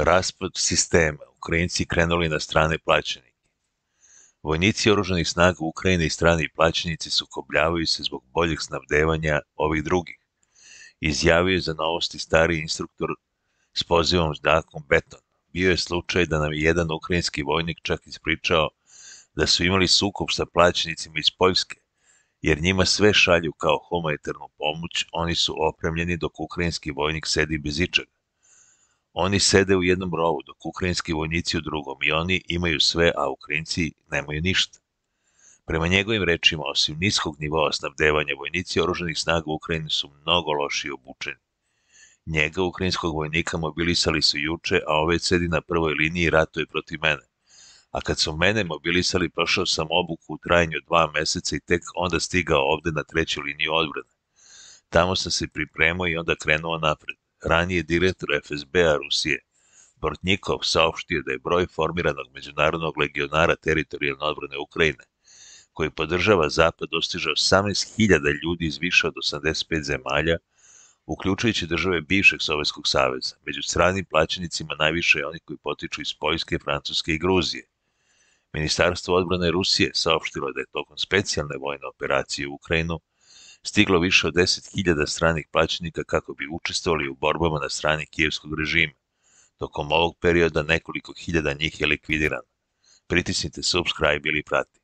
Raspad sistema. Ukrajinci krenuli na strane plaćenike. Vojnici oružanih snaga Ukrajine i strani plaćenici sukobljavaju se zbog boljeg snabdevanja ovih drugih. Izjavio je za novosti stari instruktor s pozivom Ždakom Beton. Bio je slučaj da nam je jedan ukrajinski vojnik čak ispričao da su imali sukob sa plaćenicima iz Poljske, jer njima sve šalju kao humanitarnu pomoć, oni su opremljeni dok ukrajinski vojnik sedi bez ičega. Oni sede u jednom rovu, dok ukrajinski vojnici u drugom i oni imaju sve, a Ukrajinci nemaju ništa. Prema njegovim rečima, osim niskog nivoa snabdevanja, vojnici oruženih snaga Ukrajine su mnogo lošije obučeni. Njega, ukrajinskog vojnika, mobilisali su juče, a ove sedi na prvoj liniji i ratuje protiv mene. A kad su mene mobilisali, prošao sam obuku u trajanju dva meseca i tek onda stigao ovde na treću liniju odbrane. Tamo sam se pripremao i onda krenuo napred. Ranije direktor FSB-a Rusije, Bortnikov, saopštio da je broj formiranog međunarodnog legionara teritorijalne odbrane Ukrajine, koji podržava Zapad, dostiže 18.000 ljudi iz više od 85 zemalja, uključujući države bivšeg Sovjetskog saveza. Među stranim plaćenicima najviše je oni koji potiču iz Poljske, Francuske i Gruzije. Ministarstvo odbrane Rusije saopštilo da je tokom specijalne vojne operacije u Ukrajinu stiglo više od 10.000 stranih plaćenika kako bi učestvovali u borbama na strani kijevskog režima. Tokom ovog perioda nekoliko hiljada njih je likvidirano. Pritisnite subscribe ili prati.